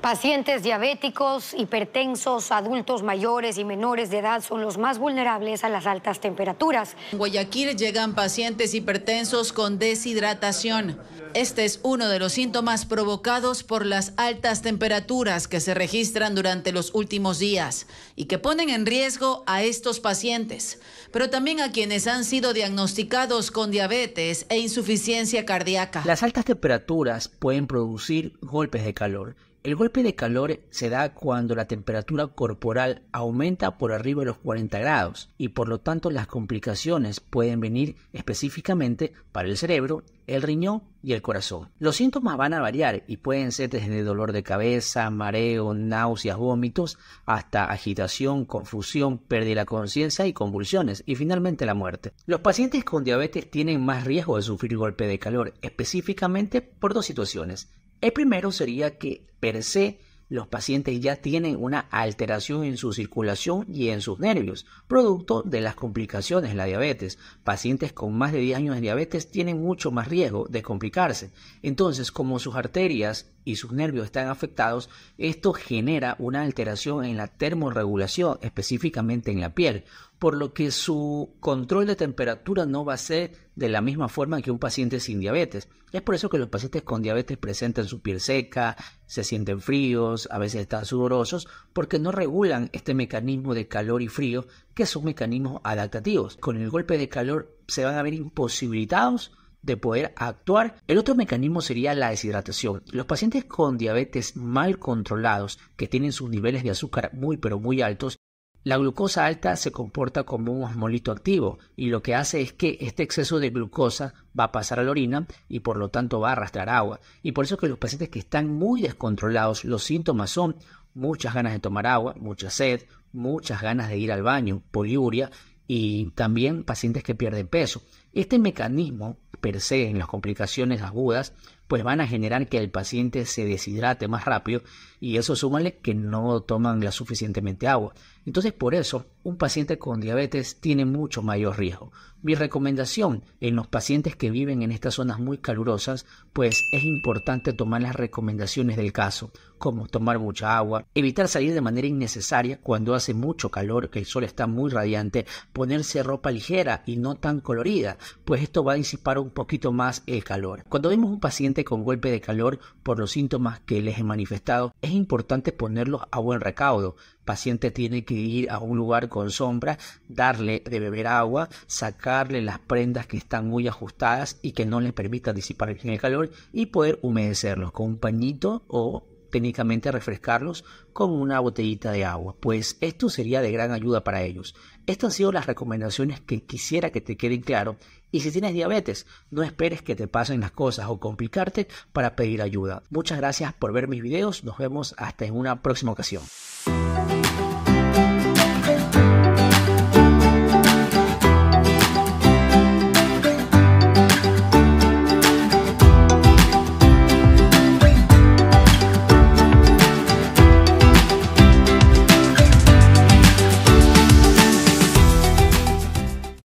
Pacientes diabéticos, hipertensos, adultos mayores y menores de edad son los más vulnerables a las altas temperaturas. En Guayaquil llegan pacientes hipertensos con deshidratación. Este es uno de los síntomas provocados por las altas temperaturas que se registran durante los últimos días y que ponen en riesgo a estos pacientes, pero también a quienes han sido diagnosticados con diabetes e insuficiencia cardíaca. Las altas temperaturas pueden producir golpes de calor el golpe de calor se da cuando la temperatura corporal aumenta por arriba de los 40 grados y por lo tanto las complicaciones pueden venir específicamente para el cerebro, el riñón y el corazón. Los síntomas van a variar y pueden ser desde dolor de cabeza, mareo, náuseas, vómitos, hasta agitación, confusión, pérdida de la conciencia y convulsiones y finalmente la muerte. Los pacientes con diabetes tienen más riesgo de sufrir golpe de calor, específicamente por dos situaciones. El primero sería que per se los pacientes ya tienen una alteración en su circulación y en sus nervios, producto de las complicaciones de la diabetes. Pacientes con más de 10 años de diabetes tienen mucho más riesgo de complicarse. Entonces, como sus arterias y sus nervios están afectados, esto genera una alteración en la termorregulación, específicamente en la piel, por lo que su control de temperatura no va a ser de la misma forma que un paciente sin diabetes. Es por eso que los pacientes con diabetes presentan su piel seca, se sienten fríos, a veces están sudorosos, porque no regulan este mecanismo de calor y frío, que son mecanismos adaptativos. Con el golpe de calor se van a ver imposibilitados de poder actuar. El otro mecanismo sería la deshidratación. Los pacientes con diabetes mal controlados, que tienen sus niveles de azúcar muy pero muy altos, la glucosa alta se comporta como un osmolito activo y lo que hace es que este exceso de glucosa va a pasar a la orina y por lo tanto va a arrastrar agua. Y por eso que los pacientes que están muy descontrolados, los síntomas son muchas ganas de tomar agua, mucha sed, muchas ganas de ir al baño, poliuria y también pacientes que pierden peso. Este mecanismo per se en las complicaciones agudas pues van a generar que el paciente se deshidrate más rápido y eso súmale que no toman la suficientemente agua. Entonces por eso un paciente con diabetes tiene mucho mayor riesgo. Mi recomendación en los pacientes que viven en estas zonas muy calurosas, pues es importante tomar las recomendaciones del caso, como tomar mucha agua, evitar salir de manera innecesaria cuando hace mucho calor, que el sol está muy radiante, ponerse ropa ligera y no tan colorida, pues esto va a disipar un poquito más el calor. Cuando vemos un paciente con golpe de calor por los síntomas que les he manifestado, es importante ponerlos a buen recaudo. El paciente tiene que ir a un lugar con sombra, darle de beber agua, sacarle las prendas que están muy ajustadas y que no le permitan disipar el calor y poder humedecerlos con un pañito o técnicamente refrescarlos con una botellita de agua, pues esto sería de gran ayuda para ellos. Estas han sido las recomendaciones que quisiera que te queden claro y si tienes diabetes, no esperes que te pasen las cosas o complicarte para pedir ayuda. Muchas gracias por ver mis videos, nos vemos hasta en una próxima ocasión.